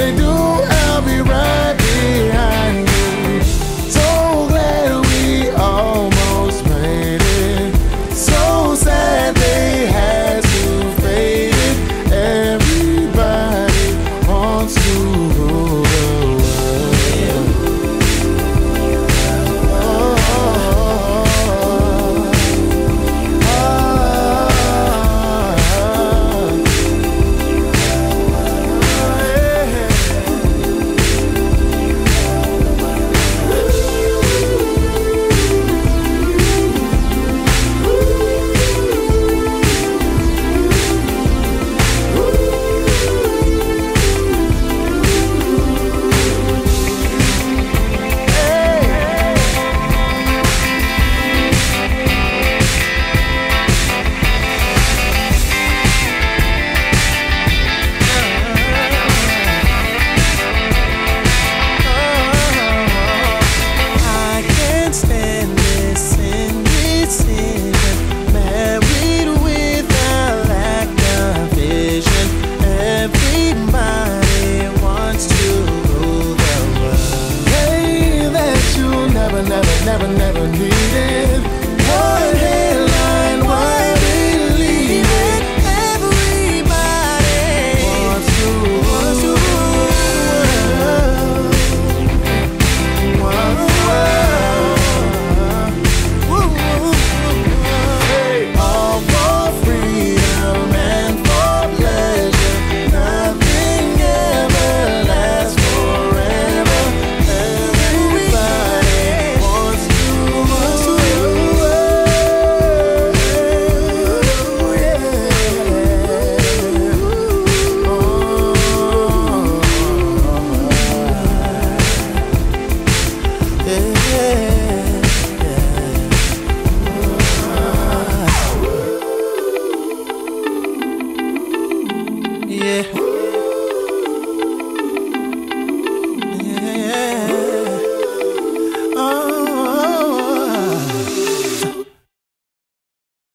they do,